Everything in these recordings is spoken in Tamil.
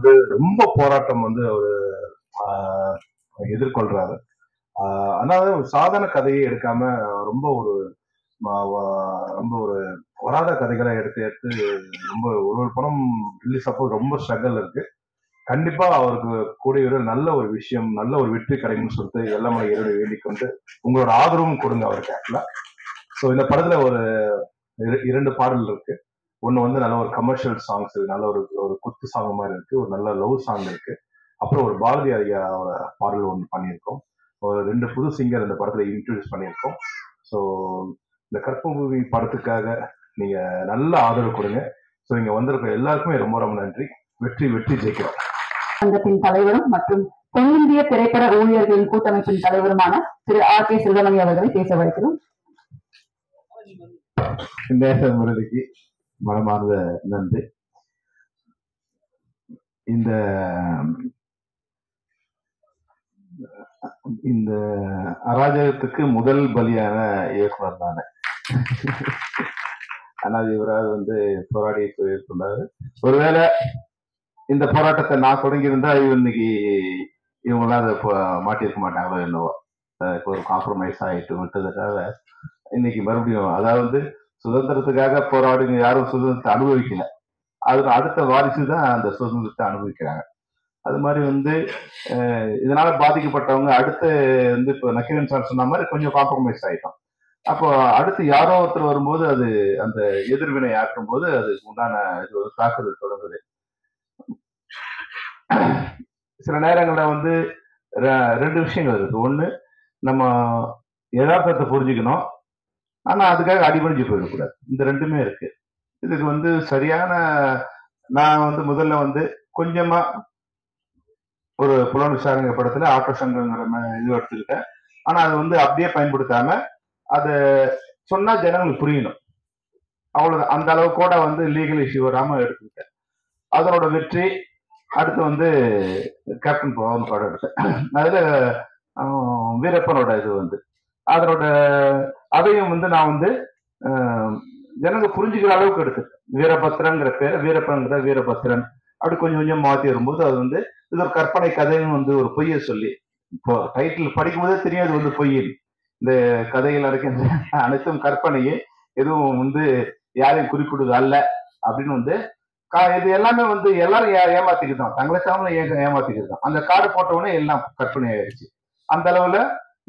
வந்து ரொம்ப போராட்டம் வந்து அவரு எதிர்கொள்றாரு. ஆஹ், அதனால ஒரு சாதாரண கதையை எடுக்காம ரொம்ப ஒரு ரொம்ப ஒரு வராத கதைகளை எடுத்து எடுத்து ரொம்ப ஒரு ஒரு படம் ரிலீஸ் அப்போ ரொம்ப ஸ்ட்ரகிள் இருக்கு. கண்டிப்பா அவருக்கு கூடிய ஒரு நல்ல ஒரு விஷயம் நல்ல ஒரு வெற்றி கிடைக்கும்னு சொல்லிட்டு எல்லாம் இறைவனை வேண்டிக் கொண்டு உங்களோட ஆதரவும் கொடுங்க அவருக்கு ஆக்சுவலா ஸோ இந்த படத்துல ஒரு இரண்டு பாடல் இருக்கு. ஒன்னு வந்து நல்ல ஒரு கமர்ஷியல் சாங்ஸ் நல்ல ஒரு ஒரு குத்து சாங் மாதிரி இருக்கு ஒரு நல்ல லவ் சாங் இருக்கு. அப்புறம் ஒரு பாரதி ஐயாவோட பாடல் ஒன்று பண்ணியிருக்கோம். ஒரு ரெண்டு புது சிங்கர் இந்த படத்துல இன்ட்ரடியூஸ் பண்ணியிருக்கோம். ஸோ இந்த கற்பூவி படத்துக்காக நீங்க நல்ல ஆதரவு கொடுங்க. ஸோ இங்க வந்திருக்க எல்லாருக்குமே ரொம்ப ரொம்ப நன்றி. வெற்றி வெற்றி ஜெயிக்கிறோம். சங்கத்தின் தலைவரும் மற்றும் தென்னிந்திய திரைப்பட ஊழியர்களின் கூட்டமைப்பின் தலைவருமான திரு ஆர் கே செல்வமணி அவர்களை பேச வைக்கிறோம். நேச முரளிக்கு மனமார்ந்த நன்றி. இந்த இந்த அராஜகத்துக்கு முதல் பலியான இயக்குனர் தானே ஆனால் இவரால் வந்து போராடி சொன்னாரு ஒருவேளை இந்த போராட்டத்தை நான் தொடங்கியிருந்தா இவ இன்னைக்கு இவங்களாம் அதை மாட்டியிருக்க மாட்டாங்களோ என்னவோ. இப்போ ஒரு காம்ப்ரமைஸ் ஆகிட்டு விட்டதுக்காக இன்னைக்கு மறுபடியும் அதாவது சுதந்திரத்துக்காக போராடுங்க யாரும் சுதந்திரத்தை அனுபவிக்கல. அதுக்கு அடுத்த வாரிசு தான் அந்த சுதந்திரத்தை அனுபவிக்கிறாங்க. அது மாதிரி வந்து இதனால பாதிக்கப்பட்டவங்க அடுத்து வந்து இப்போ நக்கீரன் சார் சொன்ன மாதிரி கொஞ்சம் காம்ப்ரமைஸ் ஆகிட்டோம் அப்போ அடுத்து யாரோ ஒருத்தர் வரும்போது அது அந்த எதிர்வினை ஆற்றும் போது அதுக்கு உண்டான இது ஒரு தாக்குதல் தொடங்குது. சில நேரங்களில் வந்து ரெ- ரெண்டு விஷயங்கள் இருக்கு. ஒன்று நம்ம யதார்த்தத்தை புரிஞ்சுக்கணும். ஆனால் அதுக்காக அடிபணிஞ்சு போயிடக்கூடாது. இந்த ரெண்டுமே இருக்கு. இதுக்கு வந்து சரியான நான் வந்து முதல்ல வந்து கொஞ்சமா ஒரு புலன் விசாரணை படத்துல ஆட்டோ சங்கங்கிற இது எடுத்துக்கிட்டேன். ஆனா அது வந்து அப்படியே பயன்படுத்தாம அதை சொன்னா ஜனங்களுக்கு புரியணும். அவ்வளவு அந்த அளவு கூட வந்து லீகல் இஷ்யூ வராம எடுத்துக்கிட்டேன். அதனோட வெற்றி அடுத்து வந்து கேப்டன் பவன் படம் எடுத்தேன் அதுல வீரப்பனோட இது வந்து. அதனோட அதையும் வந்து நான் வந்து ஜனங்க புரிஞ்சுக்கிற அளவுக்கு எடுத்து வீரபத்ரங்கிற பேர் வீரப்பன்கிற வீரபத்ரன் அப்படி கொஞ்சம் கொஞ்சம் மாத்தி வரும்போது அது வந்து இது ஒரு கற்பனை கதைன்னு வந்து ஒரு பொய்யை சொல்லி இப்போ டைட்டில் படிக்கும்போதே தெரியாது வந்து பொய். இந்த கதைகள் அடக்கின்ற அனைத்தும் கற்பனையே எதுவும் வந்து யாரையும் குறிப்பிடுவது அல்ல அப்படின்னு வந்து கா- இது எல்லாமே வந்து எல்லாரும் ஏ- ஏமாத்திக்கிட்டோம் தங்களை சாமல ஏமாத்திக்கிட்டோம் அந்த கார்டு போட்டவுடனே எல்லாம் கற்பனை ஆயிடுச்சு. அந்த அளவுல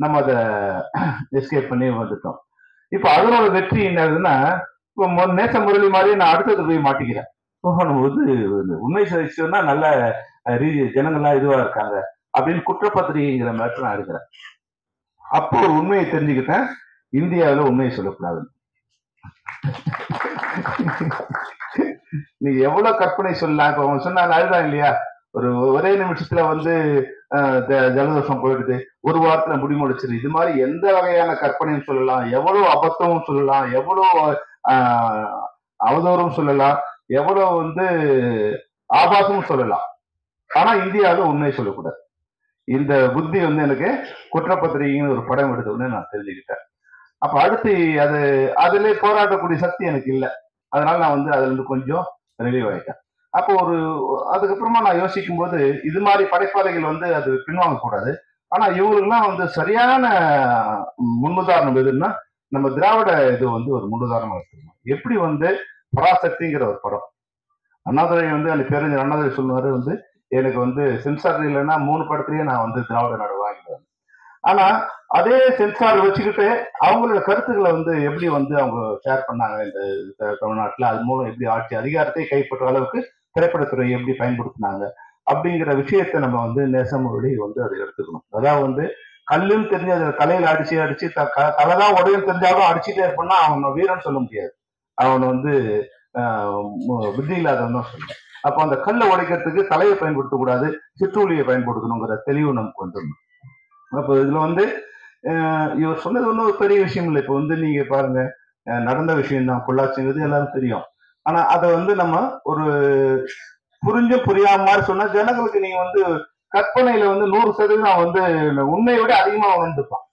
நம்ம அதை எஸ்கேப் பண்ணி வந்துட்டோம். இப்போ அதனோட வெற்றி என்னதுன்னா இப்போ நேச முரளி மாதிரி நான் அடுத்தது போய் மாட்டிக்கிறேன். போகும்போது இந்த உண்மை சதிச்சோம்னா நல்ல அஹ், ஜனங்கள்லாம் இதுவா இருக்காங்க அப்படின்னு குற்றப்பத்திரிகைங்கிற மாதிரி நான் எடுக்கிறேன். அப்போ ஒரு உண்மையை தெரிஞ்சுக்கிட்டேன். இந்தியாவில் உண்மையை சொல்லக்கூடாது நீ எவ்வளவு கற்பனை சொல்லலாம்? இப்போ அவன் சொன்னாங்க அதுதான் இல்லையா? ஒரு ஒரே நிமிஷத்துல வந்து ஜலதோஷம் போயிடுது. ஒரு வாரத்துல முடிமுடிச்சிரு இது மாதிரி எந்த வகையான கற்பனையும் சொல்லலாம். எவ்வளவு அபத்தமும் சொல்லலாம். எவ்வளவு ஆஹ், அவதூறும் சொல்லலாம். எவ்வளவு வந்து ஆபாசமும் சொல்லலாம். ஆனா இந்தியாவில் உண்மையை சொல்லக்கூடாது. இந்த புத்தி வந்து எனக்கு குற்றப்பத்திரிகைன்னு ஒரு படம் எடுத்த நான் தெரிஞ்சுக்கிட்டேன். அப்ப அடுத்து அது அதுல போராடக்கூடிய சக்தி எனக்கு இல்லை. அதனால நான் வந்து அதுல இருந்து கொஞ்சம் ரிலீவ் ஆயிட்டேன். அப்போ ஒரு அதுக்கப்புறமா நான் யோசிக்கும் போது இது மாதிரி படைப்பாளிகள் வந்து அது பின்வாங்க கூடாது ஆனா இவங்களுக்குலாம் வந்து சரியான முன்னுதாரணம் எதுன்னா நம்ம திராவிட இது வந்து ஒரு முன்னுதாரணமா எடுத்துக்கணும் எப்படி வந்து பராசக்திங்கிற ஒரு படம். அண்ணாதுரை வந்து அந்த பேருந்து அண்ணாதுரை சொல்லுவாரு வந்து எனக்கு வந்து சென்சார் இல்லைன்னா மூணு படத்துலயே நான் வந்து திராவிட நாடு வாங்கிடுவேன். ஆனா அதே சென்சார் வச்சுக்கிட்டு அவங்களோட கருத்துக்களை வந்து எப்படி வந்து அவங்க ஷேர் பண்ணாங்க இந்த த- தமிழ்நாட்டுல அது மூலம் எப்படி ஆட்சி அதிகாரத்தை கைப்பற்ற அளவுக்கு திரைப்படத்துறையை எப்படி பயன்படுத்தினாங்க அப்படிங்கிற விஷயத்த நம்ம வந்து நேசமொழி வந்து அதை எடுத்துக்கணும். அதாவது வந்து கல்லுன்னு தெரிஞ்சு அதை தலையில அடிச்சு அடிச்சு த- தலை தான் உடையும் தெரிஞ்சாலும் அடிச்சுட்டே இருப்பான்னா அவன் வீரன் சொல்ல முடியாது. அவன் வந்து ஆஹ், புத்தி இல்லாதவன் தான் சொல்லுவேன். அப்போ அந்த கல்லை உடைக்கிறதுக்கு தலையை பயன்படுத்தக்கூடாது சிற்றூலியை பயன்படுத்தணுங்கிற தெளிவு நமக்கு வந்துடணும். அப்போ இதுல வந்து இவர் சொன்னது ஒன்றும் ஒரு பெரிய விஷயம் இல்லை. இப்போ வந்து நீங்க பாருங்க நடந்த விஷயம் தான் பொள்ளாச்சிங்கிறது எல்லாரும் தெரியும். ஆனா அதை வந்து நம்ம ஒரு புரிஞ்ச புரியாம மாதிரி சொன்னா ஜனங்களுக்கு நீங்க வந்து கற்பனையில வந்து நூறு சதவீதம் வந்து உண்மையை விட அதிகமா உணர்ந்துப்பான்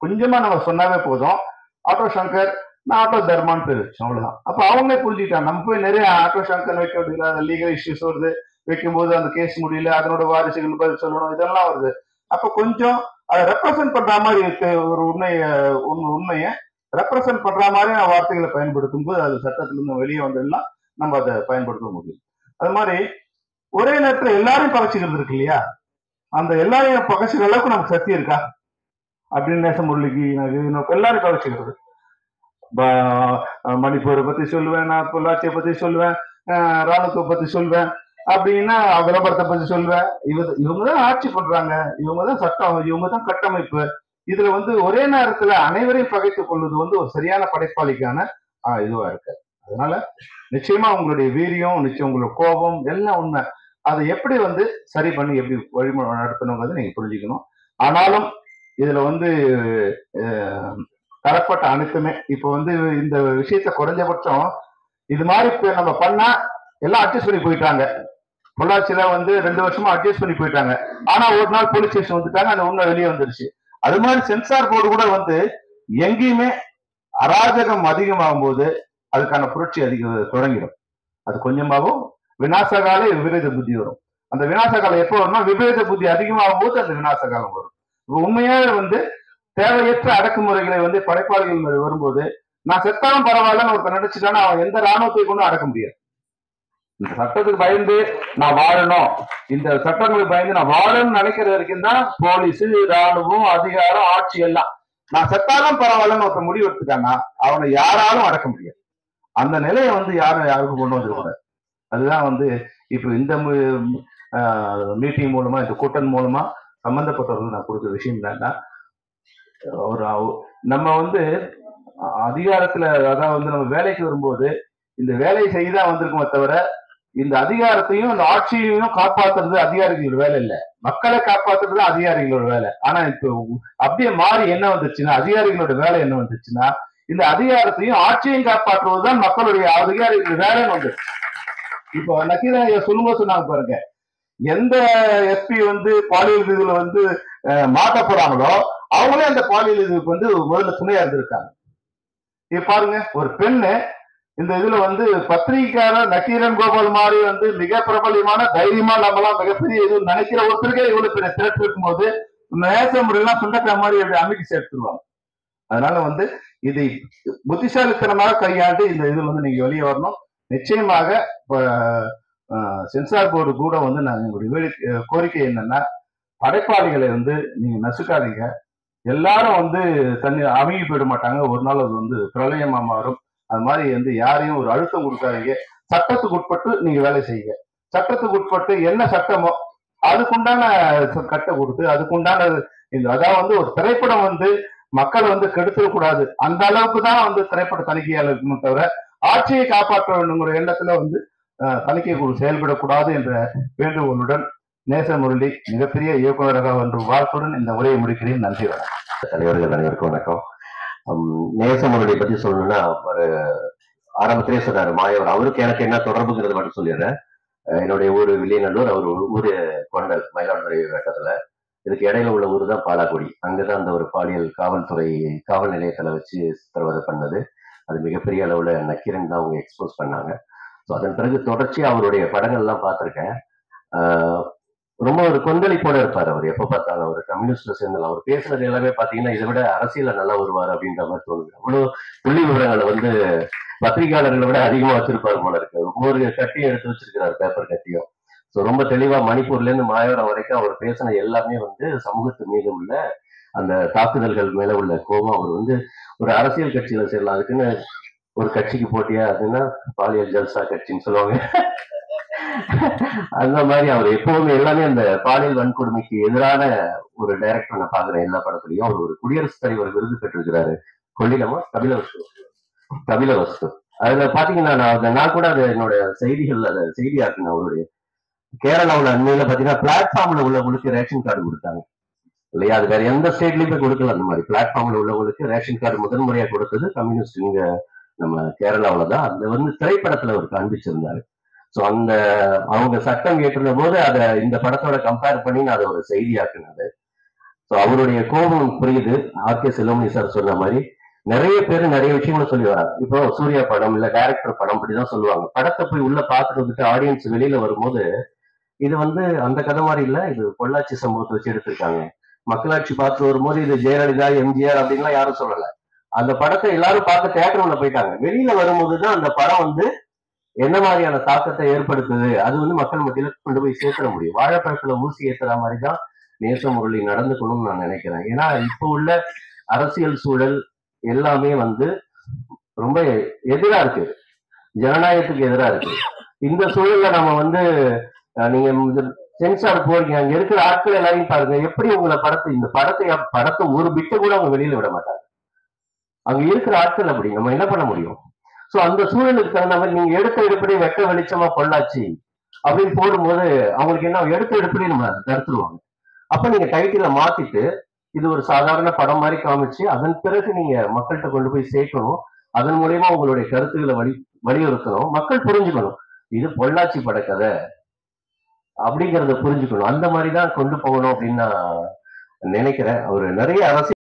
கொஞ்சமா நம்ம சொன்னாவே போதும். ஆட்டோ சங்கர் நான் ஆட்டோ தர்மான்னு பேர் வச்சோம் அவ்வளவுதான். அப்ப அவங்களே புரிஞ்சுட்டான் நம்ம போய் நிறைய ஆட்டோ சங்கர் வைக்க வேண்டியது லீகல் இஷ்யூஸ் வருது. வைக்கும்போது அந்த கேஸ் முடியல அதனோட வாரிசுகள் பதில் சொல்லணும் இதெல்லாம் வருது. அப்ப கொஞ்சம் அதை ரெப்ரசன்ட் பண்ற மாதிரி இருக்கு ஒரு உண்மைய உண்மையை ரெப்ரசன்ட் பண்ற மாதிரியான வார்த்தைகளை பயன்படுத்தும் போது அது சட்டத்திலிருந்து வெளியே வந்ததுலாம் நம்ம அதை பயன்படுத்த முடியும். அது மாதிரி ஒரே நேரத்துல எல்லாரையும் பகச்சிக்கிறது இருக்கு இல்லையா? அந்த எல்லாரையும் பகச்சிக்கிற அளவுக்கு நமக்கு சக்தி இருக்கா? அப்படின்னு நேச முரளிக்கு எல்லாரும் இன்னும் எல்லாரையும் பகச்சிக்கிறது. மணிப்பூரை பத்தி சொல்லுவேன் நான் பொள்ளாச்சியை பத்தி சொல்லுவேன் ராணுவத்தை பத்தி சொல்வேன் அப்படின்னா விளம்பரத்தை பத்தி சொல்வேன் இவ இவங்க தான் ஆட்சி பண்றாங்க. இவங்க தான் சட்டம் இவங்க தான் கட்டமைப்பு. இதுல வந்து ஒரே நேரத்துல அனைவரையும் பகைத்துக் கொள்வது வந்து ஒரு சரியான படைப்பாளிக்கான ஆஹ், இதுவா இருக்கு. அதனால நிச்சயமா உங்களுடைய வீரியம் நிச்சயம் உங்களோட கோபம் எல்லாம் உண்மை. அதை எப்படி வந்து சரி பண்ணி எப்படி வழிமுறை நடத்தணுங்கிறத நீங்க புரிஞ்சுக்கணும். ஆனாலும் இதுல வந்து தரப்பட்ட அனைத்துமே இப்போ வந்து இந்த விஷயத்த குறைஞ்சபட்சம் இது மாதிரி நம்ம பண்ணா எல்லாம் அட்ஜஸ்ட் பண்ணி போயிட்டாங்க. பொள்ளாச்சியில வந்து ரெண்டு வருஷமா அட்ஜஸ்ட் பண்ணி போயிட்டாங்க. ஆனா ஒரு நாள் போலீஸ் ஸ்டேஷன் வந்துட்டாங்க அந்த உண்மை வெளியே வந்துருச்சு. அது மாதிரி சென்சார் போர்டு கூட வந்து எங்கேயுமே அராஜகம் அதிகமாகும் போது அதுக்கான புரட்சி அதிக தொடங்கிடும். அது கொஞ்சமாகவும் விநாசகால விபரீத புத்தி வரும். அந்த விநாசகாலம் எப்போ வரும்னா விபரீத புத்தி அதிகமாகும் போது அந்த விநாசகாலம் வரும். உண்மையாக வந்து தேவையற்ற அடக்குமுறைகளை வந்து படைப்பாளிகள் வரும்போது நான் செத்தாலும் பரவாயில்லன்னு ஒருத்தர் நினைச்சிட்டானா அவன் எந்த ராணுவத்தை கொண்டும் அடக்க முடியாது. இந்த சட்டத்துக்கு பயந்து நான் வாழணும். இந்த சட்டங்களுக்கு பயந்து நான் வாழணும்னு நினைக்கிற வரைக்கும் தான் போலீஸ் ராணுவம் அதிகாரம் ஆட்சி எல்லாம். நான் செத்தாலும் பரவாயில்லன்னு ஒருத்த முடிவு எடுத்துட்டானா அவனை யாராலும் அடக்க முடியாது. அந்த நிலையை வந்து யாரும் யாருக்கும் கொண்டு வந்துடக்கூடாது அதுதான் வந்து இப்போ இந்த மீட்டிங் மூலமா இந்த கூட்டம் மூலமா சம்பந்தப்பட்டவர்கள் நான் கொடுக்குற விஷயம் என்னன்னா ஒரு நம்ம வந்து அதிகாரத்துல அதான் வந்து நம்ம வேலைக்கு வரும்போது இந்த வேலையை செய்யதான் வந்திருக்குமே தவிர இந்த அதிகாரத்தையும் இந்த ஆட்சியையும் காப்பாத்துறது அதிகாரிகளோட வேலை இல்ல. மக்களை காப்பாத்துறது அதிகாரிகளோட வேலை. ஆனா இப்போ அப்படியே மாறி என்ன வந்துச்சுன்னா அதிகாரிகளோட வேலை என்ன வந்துச்சுன்னா இந்த அதிகாரத்தையும் ஆட்சியையும் காப்பாற்றுவதுதான் மக்களுடைய அதிகாரிகளோட வேலைன்னு வந்து. இப்போ நக்கீரா சொல்லுங்க சொன்னாங்க பாருங்க. எந்த எஸ்பி வந்து பாலியல் இதுல வந்து அஹ், மாட்ட போறாங்களோ அவங்களே அந்த பாலியல் இதுக்கு வந்து முதல்ல துணையா இருந்திருக்காங்க. இப்ப பாருங்க ஒரு பெண்ணு இந்த இதுல வந்து பத்திரிகையாளர் நக்கீரன் கோபால் மாதிரி வந்து மிக பிரபலியமான தைரியமா நம்மளாம் மிகப்பெரிய இது நினைக்கிற ஒருத்தருக்கே இவ்வளவு பெரிய திரட்டு இருக்கும்போது நேச முறையெல்லாம் சுண்டக்கா மாதிரி அப்படி அமைக்கி சேர்த்துருவாங்க அதனால வந்து இதை புத்திசாலித்தனமாக கையாண்டு இந்த இது வந்து நீங்க வெளியே வரணும். நிச்சயமாக சென்சார் போர்டு கூட வந்து நாங்க எங்களுடைய கோரிக்கை என்னன்னா படைப்பாளிகளை வந்து நீங்க நசுக்காதீங்க. எல்லாரும் வந்து தண்ணி அமைகி போயிட மாட்டாங்க. ஒரு நாள் அது வந்து பிரளயமா மாறும். அது மாதிரி வந்து யாரையும் ஒரு அழுத்தம் கொடுக்காதீங்க. சட்டத்துக்கு உட்பட்டு நீங்க வேலை செய்யுங்க. சட்டத்துக்கு உட்பட்டு என்ன சட்டமோ அதுக்குண்டான கட்டை கொடுத்து அதுக்குண்டான இந்த அதாவது வந்து ஒரு திரைப்படம் வந்து மக்களை வந்து கெடுத்துடக்கூடாது அந்த அளவுக்கு தான் வந்து திரைப்பட தணிக்கையாளர் இருக்கணும் தவிர ஆட்சியை காப்பாற்ற வேண்டுங்கிற எண்ணத்துல வந்து தணிக்கை குழு செயல்படக்கூடாது என்ற வேண்டுகோளுடன் நேச முரளி மிகப்பெரிய இயக்குநராக என்று வாழ்த்துடன் இந்த உரையை முடிக்கிறேன். நன்றி வணக்கம். தலைவர்கள் அனைவருக்கும் வணக்கம். நேசமனுடைய பத்தி சொல்லணும்னா ஒரு ஆரம்பத்திலே சொன்னாரு மாயவர். அவருக்கு எனக்கு என்ன தொடர்புங்கிறது மட்டும் சொல்லிடுறேன். என்னுடைய ஊர் வில்லியநல்லூர் அவர் ஒரு ஊரு கொண்டல் மயிலாடுதுறை வட்டத்துல. இதுக்கு இடையில உள்ள ஊர் தான் பாலாக்குடி அங்கதான் அந்த ஒரு பாலியல் காவல்துறை காவல் நிலையத்துல வச்சு சித்திரவதை பண்ணது. அது மிகப்பெரிய அளவுல நக்கீரன் தான் அவங்க எக்ஸ்போஸ் பண்ணாங்க. ஸோ அதன் பிறகு தொடர்ச்சி அவருடைய படங்கள்லாம் பார்த்திருக்கேன். ஆஹ் ரொம்ப ஒரு கொந்தளிப்போட இருப்பார் அவர். எப்ப பார்த்தாலும் அவர் கம்யூனிஸ்ட்ல சேர்ந்தல அவர் பேசுறது எல்லாமே பாத்தீங்கன்னா இதை விட அரசியல நல்லா வருவார் அப்படின்ற மாதிரி தோணுது. அவ்வளவு புள்ளி விவரங்களை வந்து பத்திரிகையாளர்களை விட அதிகமா வச்சிருப்பாரு போல இருக்கு. ஒவ்வொரு கட்டியும் எடுத்து வச்சிருக்கிறார் பேப்பர் கட்டியும். ஸோ ரொம்ப தெளிவா மணிப்பூர்ல இருந்து மாயவரம் வரைக்கும் அவர் பேசின எல்லாமே வந்து சமூகத்து மீது உள்ள அந்த தாக்குதல்கள் மேல உள்ள கோபம். அவர் வந்து ஒரு அரசியல் கட்சியில சேரலாம். அதுக்குன்னு ஒரு கட்சிக்கு போட்டியா? அதுன்னா பாலியல் ஜல்சா கட்சின்னு சொல்லுவாங்க. அந்த மாதிரி அவர் எப்பவுமே எல்லாமே அந்த பாலியல் வன்கொடுமைக்கு எதிரான ஒரு டைரக்டர் நான் பாக்குறேன் எல்லா படத்துலயும் அவர் ஒரு குடியரசுத் தலைவர் விருது பெற்றிருக்கிறாரு. கொள்ளிடமா தமிழ வஸ்து. தமிழ வஸ்து. அதுல பாத்தீங்கன்னா நான் நான் கூட அது என்னோட செய்திகள் அதை செய்தியாக்குனேன் அவருடைய கேரளாவுல அண்மையில பாத்தீங்கன்னா பிளாட்ஃபார்ம்ல உள்ளவங்களுக்கு ரேஷன் கார்டு கொடுத்தாங்க. இல்லையா? அது வேற எந்த ஸ்டேட்லயுமே கொடுக்கல அந்த மாதிரி. பிளாட்ஃபார்ம்ல உள்ளவங்களுக்கு ரேஷன் கார்டு முதன்முறையா கொடுத்தது கம்யூனிஸ்ட் இங்க நம்ம கேரளாவில தான் அதுல வந்து திரைப்படத்துல அவர் காண்பிச்சிருந்தாரு. ஸோ அந்த அவங்க சட்டம் கேட்டிருந்த போது அதை இந்த படத்தோட கம்பேர் பண்ணி நான் அதை ஒரு செய்தியாக்குனது. ஸோ அவருடைய கோபம் புரியுது. ஆர் கே செல்வமணி சார் சொன்ன மாதிரி நிறைய பேர் நிறைய விஷயங்களை சொல்லி வராங்க. இப்போ சூர்யா படம் இல்ல டைரக்டர் படம் அப்படிதான் சொல்லுவாங்க. படத்தை போய் உள்ள பார்த்துட்டு வந்துட்டு ஆடியன்ஸ் வெளியில வரும்போது இது வந்து அந்த கதை மாதிரி இல்ல. இது பொள்ளாச்சி சம்பவத்தை வச்சு எடுத்திருக்காங்க. மக்களாட்சி பார்த்து வரும்போது இது ஜெயலலிதா எம்ஜிஆர் அப்படின்லாம் யாரும் சொல்லல. அந்த படத்தை எல்லாரும் பார்த்து தேட்டர் உள்ள போயிட்டாங்க. வெளியில வரும்போது தான் அந்த படம் வந்து என்ன மாதிரியான தாக்கத்தை ஏற்படுத்துது? அது வந்து மக்கள் மத்தியில கொண்டு போய் சேர்த்துட முடியும். வாழைப்பழத்துல ஊசி ஏத்துற மாதிரி தான் நேசமுரளி நடந்துக்கணும்னு நான் நினைக்கிறேன். ஏன்னா இப்போ உள்ள அரசியல் சூழல் எல்லாமே வந்து ரொம்ப எதிரா இருக்கு. ஜனநாயகத்துக்கு எதிரா இருக்கு. இந்த சூழல்ல நம்ம வந்து அஹ், நீங்க சென்சார் போறீங்க அங்க இருக்கிற ஆட்கள் எல்லாரையும் பாருங்க. எப்படி உங்களை படத்தை இந்த படத்தை படத்தை ஒரு பிட்டு கூட அவங்க வெளியில விட மாட்டாங்க. அங்க இருக்கிற ஆட்கள் அப்படி. நம்ம என்ன பண்ண முடியும்? சோ அந்த சூழலுக்கு தகுந்த மாதிரி நீங்க எடுத்த எடுப்படி வெட்ட வெளிச்சமா பொள்ளாச்சி அப்படின்னு போடும்போது அவங்களுக்கு என்ன எடுத்த எடுப்படி நம்ம தடுத்துருவாங்க. அப்ப நீங்க டைட்டில மாத்திட்டு இது ஒரு சாதாரண படம் மாதிரி காமிச்சு அதன் பிறகு நீங்க மக்கள்கிட்ட கொண்டு போய் சேர்க்கணும். அதன் மூலியமா உங்களுடைய கருத்துக்களை வலி வலியுறுத்தணும். மக்கள் புரிஞ்சுக்கணும். இது பொள்ளாச்சி படக்கதை அப்படிங்கறத புரிஞ்சுக்கணும். அந்த மாதிரி தான் கொண்டு போகணும் அப்படின்னு நான் நினைக்கிறேன். அவர் நிறைய அரசியல்